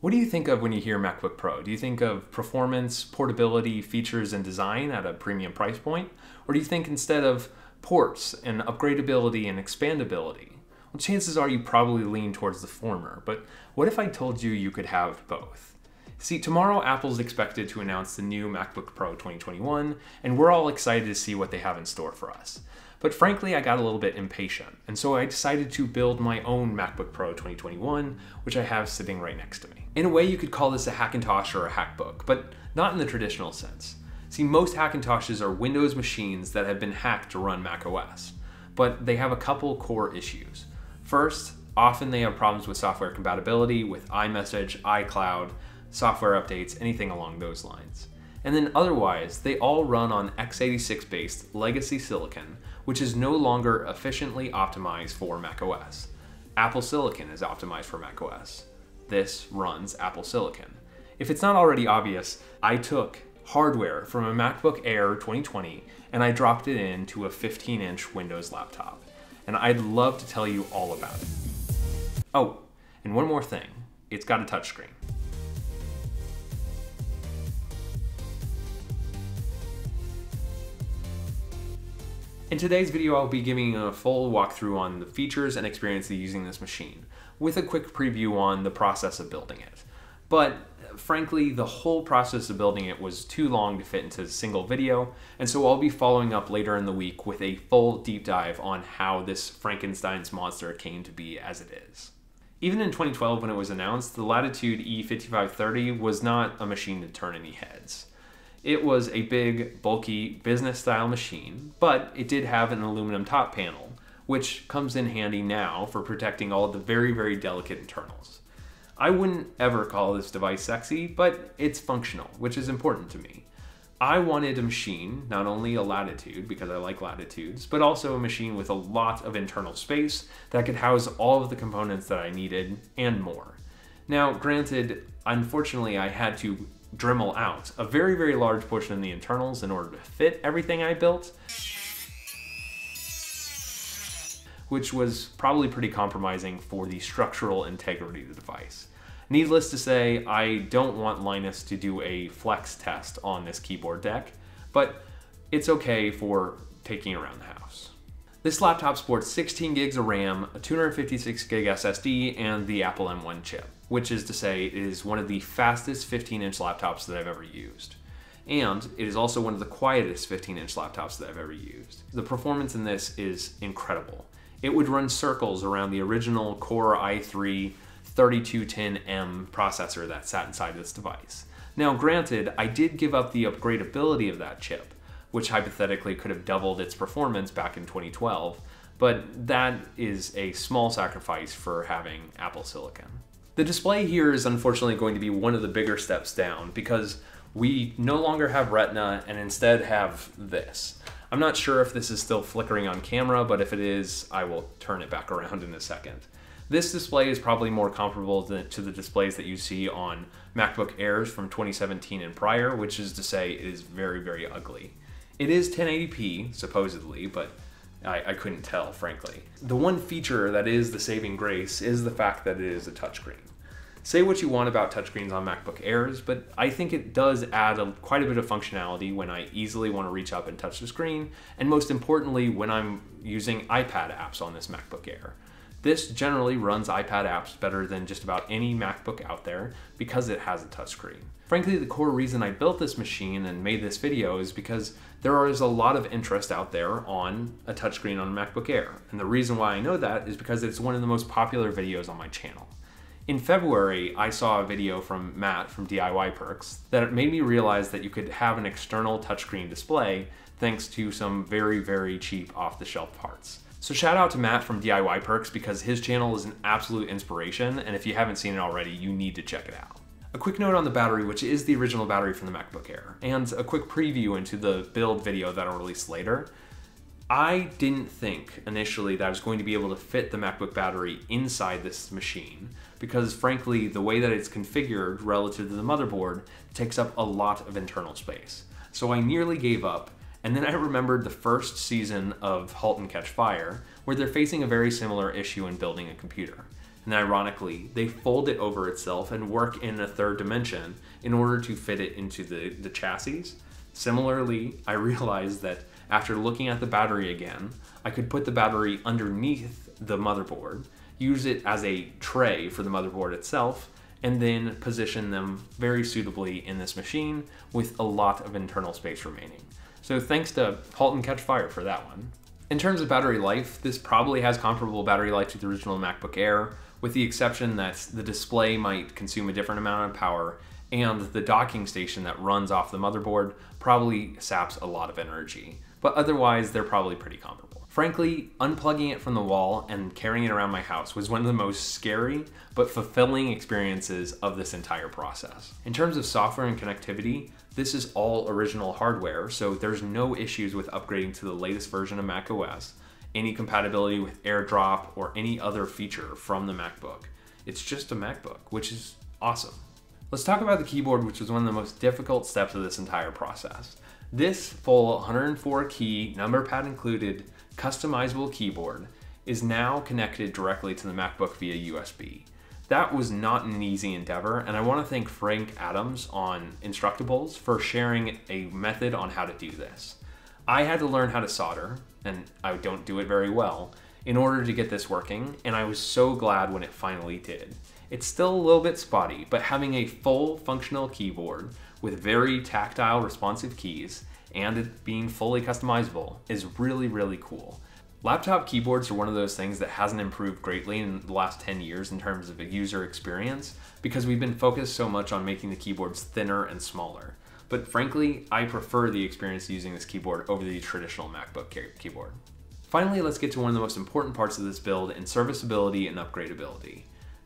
What do you think of when you hear MacBook Pro? Do you think of performance, portability, features, and design at a premium price point? Or do you think instead of ports and upgradability and expandability? Well, chances are you probably lean towards the former, but what if I told you you could have both? See, tomorrow Apple's expected to announce the new MacBook Pro 2021, and we're all excited to see what they have in store for us. But frankly, I got a little bit impatient, and so I decided to build my own MacBook Pro 2021, which I have sitting right next to me. In a way, you could call this a Hackintosh or a Hackbook, but not in the traditional sense. See, most Hackintoshes are Windows machines that have been hacked to run macOS, but they have a couple core issues. First, often they have problems with software compatibility with iMessage, iCloud, software updates, anything along those lines. And then otherwise, they all run on x86 based legacy silicon, which is no longer efficiently optimized for macOS. Apple Silicon is optimized for macOS. This runs Apple Silicon. If it's not already obvious, I took hardware from a MacBook Air 2020 and I dropped it into a 15 inch Windows laptop. And I'd love to tell you all about it. Oh, and one more thing it's got a touchscreen. In today's video, I'll be giving a full walkthrough on the features and experience of using this machine, with a quick preview on the process of building it. But frankly, the whole process of building it was too long to fit into a single video, and so I'll be following up later in the week with a full deep dive on how this Frankenstein's monster came to be as it is. Even in 2012 when it was announced, the Latitude E5530 was not a machine to turn any heads. It was a big, bulky, business style machine, but it did have an aluminum top panel, which comes in handy now for protecting all the very, very delicate internals. I wouldn't ever call this device sexy, but it's functional, which is important to me. I wanted a machine, not only a latitude, because I like latitudes, but also a machine with a lot of internal space that could house all of the components that I needed and more. Now, granted, unfortunately, I had to Dremel out a very, very large portion of the internals in order to fit everything I built, which was probably pretty compromising for the structural integrity of the device. Needless to say, I don't want Linus to do a flex test on this keyboard deck, but it's okay for taking around the house. This laptop sports 16 gigs of RAM, a 256 gig SSD, and the Apple M1 chip which is to say it is one of the fastest 15 inch laptops that I've ever used. And it is also one of the quietest 15 inch laptops that I've ever used. The performance in this is incredible. It would run circles around the original Core i3 3210M processor that sat inside this device. Now, granted, I did give up the upgradability of that chip, which hypothetically could have doubled its performance back in 2012, but that is a small sacrifice for having Apple Silicon. The display here is unfortunately going to be one of the bigger steps down because we no longer have Retina and instead have this. I'm not sure if this is still flickering on camera, but if it is, I will turn it back around in a second. This display is probably more comparable to the displays that you see on MacBook Airs from 2017 and prior, which is to say it is very, very ugly. It is 1080p, supposedly, but I, I couldn't tell, frankly. The one feature that is the saving grace is the fact that it is a touchscreen. Say what you want about touchscreens on MacBook Airs, but I think it does add a, quite a bit of functionality when I easily want to reach up and touch the screen, and most importantly, when I'm using iPad apps on this MacBook Air. This generally runs iPad apps better than just about any MacBook out there because it has a touchscreen. Frankly, the core reason I built this machine and made this video is because there is a lot of interest out there on a touchscreen on a MacBook Air. And the reason why I know that is because it's one of the most popular videos on my channel. In February, I saw a video from Matt from DIY Perks that made me realize that you could have an external touchscreen display thanks to some very, very cheap off-the-shelf parts. So shout out to Matt from DIY Perks because his channel is an absolute inspiration, and if you haven't seen it already, you need to check it out. A quick note on the battery, which is the original battery from the MacBook Air, and a quick preview into the build video that I'll release later. I didn't think initially that I was going to be able to fit the MacBook battery inside this machine because frankly the way that it's configured relative to the motherboard takes up a lot of internal space. So I nearly gave up and then I remembered the first season of Halt and Catch Fire where they're facing a very similar issue in building a computer. And ironically, they fold it over itself and work in a third dimension in order to fit it into the, the chassis. Similarly, I realized that after looking at the battery again, I could put the battery underneath the motherboard, use it as a tray for the motherboard itself, and then position them very suitably in this machine with a lot of internal space remaining. So thanks to Halt and Catch Fire for that one. In terms of battery life, this probably has comparable battery life to the original MacBook Air, with the exception that the display might consume a different amount of power and the docking station that runs off the motherboard probably saps a lot of energy. But otherwise, they're probably pretty comparable. Frankly, unplugging it from the wall and carrying it around my house was one of the most scary but fulfilling experiences of this entire process. In terms of software and connectivity, this is all original hardware, so there's no issues with upgrading to the latest version of macOS, any compatibility with AirDrop or any other feature from the MacBook. It's just a MacBook, which is awesome. Let's talk about the keyboard, which was one of the most difficult steps of this entire process. This full 104 key, number pad included, customizable keyboard is now connected directly to the MacBook via USB. That was not an easy endeavor, and I want to thank Frank Adams on Instructables for sharing a method on how to do this. I had to learn how to solder, and I don't do it very well, in order to get this working, and I was so glad when it finally did. It's still a little bit spotty, but having a full functional keyboard with very tactile responsive keys and it being fully customizable is really, really cool. Laptop keyboards are one of those things that hasn't improved greatly in the last 10 years in terms of a user experience because we've been focused so much on making the keyboards thinner and smaller. But frankly, I prefer the experience using this keyboard over the traditional MacBook keyboard. Finally, let's get to one of the most important parts of this build in serviceability and upgradability.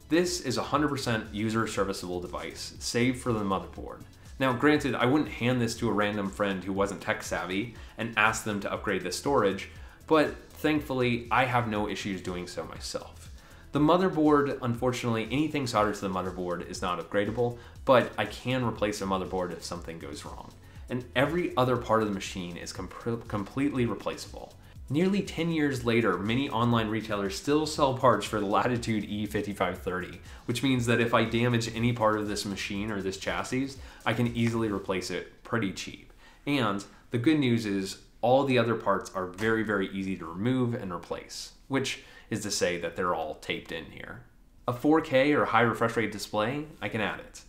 This is a 100% user serviceable device, save for the motherboard. Now, granted, I wouldn't hand this to a random friend who wasn't tech savvy and ask them to upgrade the storage, but thankfully, I have no issues doing so myself. The motherboard, unfortunately, anything soldered to the motherboard is not upgradable, but I can replace a motherboard if something goes wrong. And every other part of the machine is com completely replaceable. Nearly 10 years later, many online retailers still sell parts for the Latitude E5530, which means that if I damage any part of this machine or this chassis, I can easily replace it pretty cheap. And the good news is all the other parts are very, very easy to remove and replace, which is to say that they're all taped in here. A 4K or high refresh rate display, I can add it.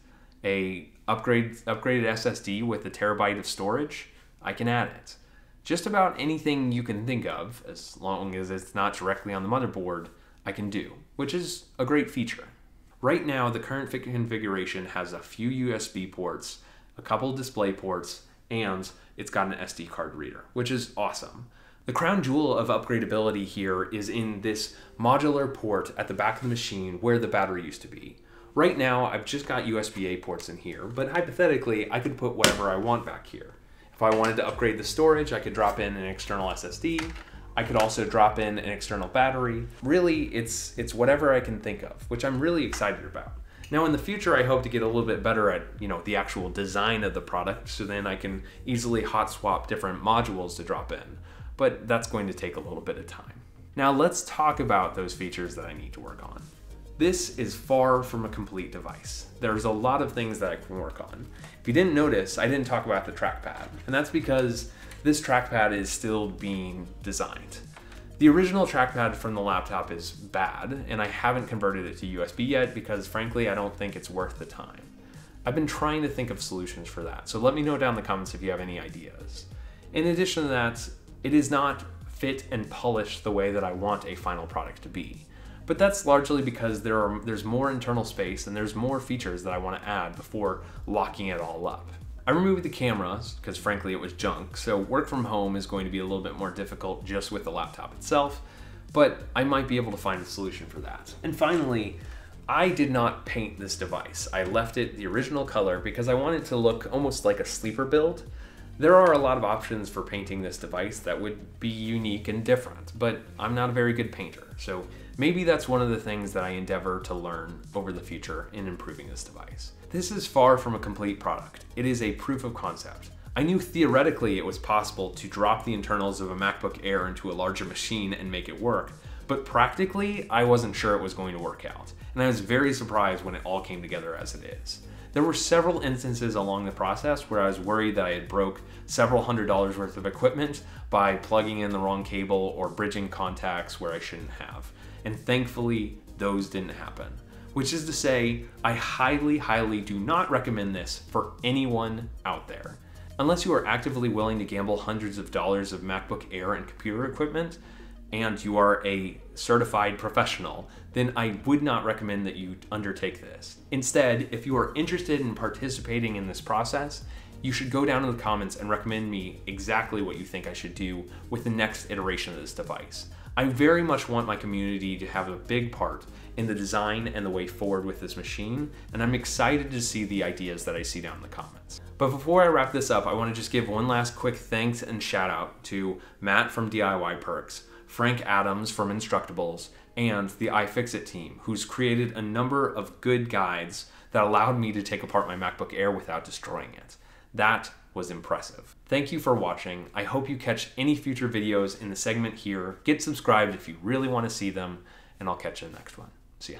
A upgrade, upgraded SSD with a terabyte of storage, I can add it just about anything you can think of, as long as it's not directly on the motherboard, I can do, which is a great feature. Right now, the current configuration has a few USB ports, a couple display ports, and it's got an SD card reader, which is awesome. The crown jewel of upgradability here is in this modular port at the back of the machine where the battery used to be. Right now, I've just got USB-A ports in here, but hypothetically, I could put whatever I want back here. If I wanted to upgrade the storage, I could drop in an external SSD. I could also drop in an external battery. Really, it's it's whatever I can think of, which I'm really excited about. Now in the future, I hope to get a little bit better at, you know, the actual design of the product so then I can easily hot swap different modules to drop in. But that's going to take a little bit of time. Now let's talk about those features that I need to work on. This is far from a complete device. There's a lot of things that I can work on. If you didn't notice, I didn't talk about the trackpad, and that's because this trackpad is still being designed. The original trackpad from the laptop is bad, and I haven't converted it to USB yet because frankly, I don't think it's worth the time. I've been trying to think of solutions for that, so let me know down in the comments if you have any ideas. In addition to that, it is not fit and polished the way that I want a final product to be. But that's largely because there are there's more internal space and there's more features that I want to add before locking it all up. I removed the cameras because frankly it was junk, so work from home is going to be a little bit more difficult just with the laptop itself, but I might be able to find a solution for that. And finally, I did not paint this device. I left it the original color because I wanted it to look almost like a sleeper build. There are a lot of options for painting this device that would be unique and different, but I'm not a very good painter, so Maybe that's one of the things that I endeavor to learn over the future in improving this device. This is far from a complete product. It is a proof of concept. I knew theoretically it was possible to drop the internals of a MacBook Air into a larger machine and make it work, but practically, I wasn't sure it was going to work out. And I was very surprised when it all came together as it is. There were several instances along the process where I was worried that I had broke several hundred dollars worth of equipment by plugging in the wrong cable or bridging contacts where I shouldn't have. And thankfully, those didn't happen. Which is to say, I highly, highly do not recommend this for anyone out there. Unless you are actively willing to gamble hundreds of dollars of MacBook Air and computer equipment, and you are a certified professional, then I would not recommend that you undertake this. Instead, if you are interested in participating in this process, you should go down in the comments and recommend me exactly what you think I should do with the next iteration of this device. I very much want my community to have a big part in the design and the way forward with this machine, and I'm excited to see the ideas that I see down in the comments. But before I wrap this up, I want to just give one last quick thanks and shout out to Matt from DIY Perks, Frank Adams from Instructables, and the iFixit team, who's created a number of good guides that allowed me to take apart my MacBook Air without destroying it. That was impressive. Thank you for watching. I hope you catch any future videos in the segment here. Get subscribed if you really want to see them, and I'll catch you in the next one. See ya.